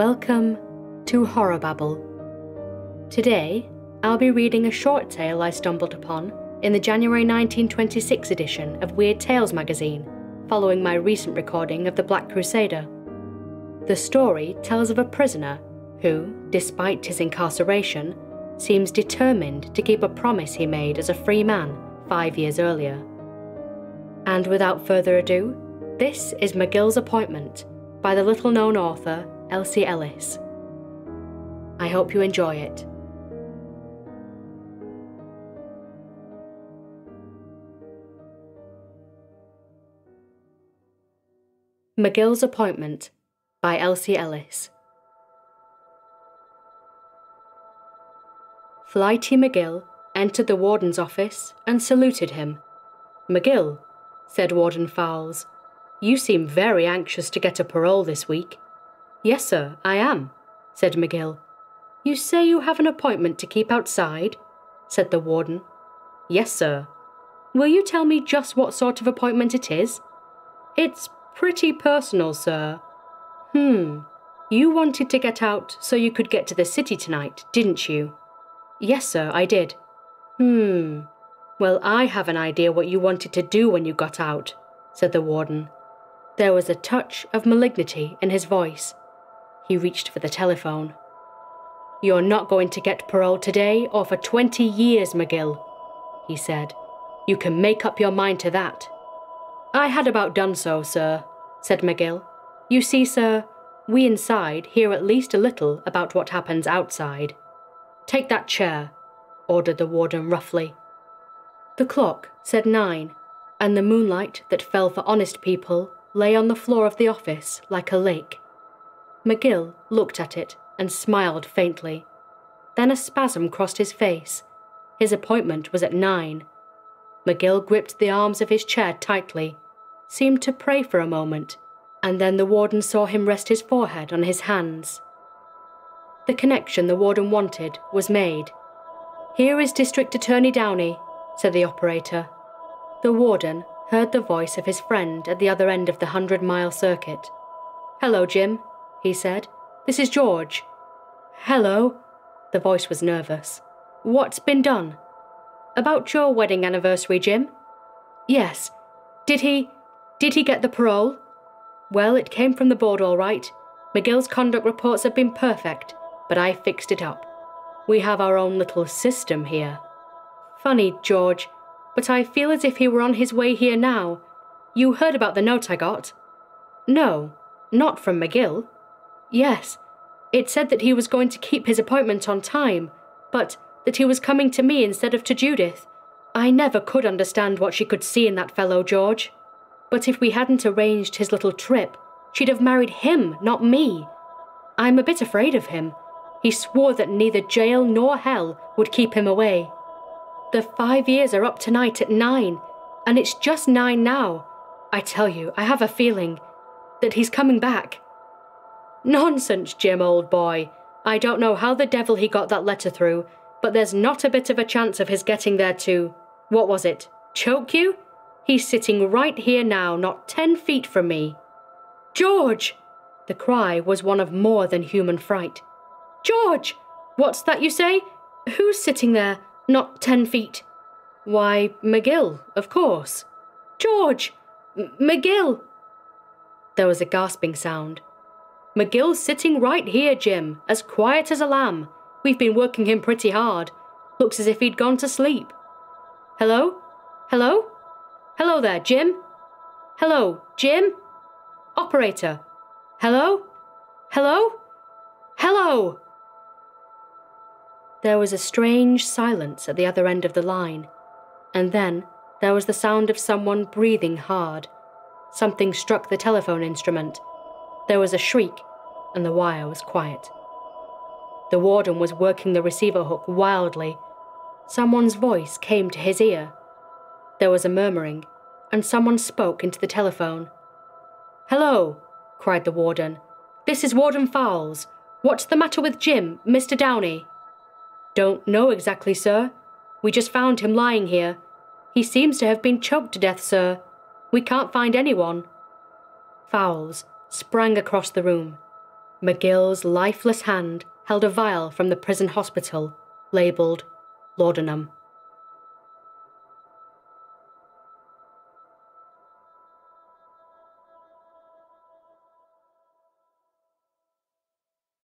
Welcome to HorrorBabble. Today, I'll be reading a short tale I stumbled upon in the January 1926 edition of Weird Tales magazine, following my recent recording of The Black Crusader. The story tells of a prisoner who, despite his incarceration, seems determined to keep a promise he made as a free man five years earlier. And without further ado, this is McGill's Appointment by the little known author Elsie Ellis. I hope you enjoy it. McGill's Appointment by Elsie Ellis. Flighty McGill entered the warden's office and saluted him. McGill, said Warden Fowles, you seem very anxious to get a parole this week. Yes, sir, I am, said McGill. You say you have an appointment to keep outside? said the warden. Yes, sir. Will you tell me just what sort of appointment it is? It's pretty personal, sir. Hmm. You wanted to get out so you could get to the city tonight, didn't you? Yes, sir, I did. Hmm. Well, I have an idea what you wanted to do when you got out, said the warden. There was a touch of malignity in his voice. He reached for the telephone. You're not going to get parole today or for 20 years, McGill, he said. You can make up your mind to that. I had about done so, sir, said McGill. You see, sir, we inside hear at least a little about what happens outside. Take that chair, ordered the warden roughly. The clock said nine, and the moonlight that fell for honest people lay on the floor of the office like a lake. McGill looked at it and smiled faintly. Then a spasm crossed his face. His appointment was at nine. McGill gripped the arms of his chair tightly, seemed to pray for a moment, and then the warden saw him rest his forehead on his hands. The connection the warden wanted was made. Here is District Attorney Downey, said the operator. The warden heard the voice of his friend at the other end of the hundred mile circuit. Hello, Jim, he said. This is George. Hello. The voice was nervous. What's been done? About your wedding anniversary, Jim? Yes. Did he. Did he get the parole? Well, it came from the board all right. McGill's conduct reports have been perfect, but I fixed it up. We have our own little system here. Funny, George, but I feel as if he were on his way here now. You heard about the note I got? No, not from McGill. Yes, it said that he was going to keep his appointment on time, but that he was coming to me instead of to Judith. I never could understand what she could see in that fellow, George. But if we hadn't arranged his little trip, she'd have married him, not me. I'm a bit afraid of him. He swore that neither jail nor hell would keep him away. The five years are up tonight at nine, and it's just nine now. I tell you, I have a feeling that he's coming back. Nonsense, Jim, old boy. I don't know how the devil he got that letter through, but there's not a bit of a chance of his getting there to. What was it? Choke you? He's sitting right here now, not ten feet from me. George! The cry was one of more than human fright. George! What's that you say? Who's sitting there, not ten feet? Why, McGill, of course. George! M- McGill! There was a gasping sound. McGill's sitting right here, Jim, as quiet as a lamb. We've been working him pretty hard. Looks as if he'd gone to sleep. Hello? Hello? Hello there, Jim? Hello, Jim? Operator? Hello? Hello? Hello? There was a strange silence at the other end of the line, and then there was the sound of someone breathing hard. Something struck the telephone instrument there was a shriek, and the wire was quiet. The warden was working the receiver hook wildly. Someone's voice came to his ear. There was a murmuring, and someone spoke into the telephone. Hello, cried the warden. This is Warden Fowles. What's the matter with Jim, Mr. Downey? Don't know exactly, sir. We just found him lying here. He seems to have been choked to death, sir. We can't find anyone. Fowles sprang across the room. McGill's lifeless hand held a vial from the prison hospital, labelled laudanum.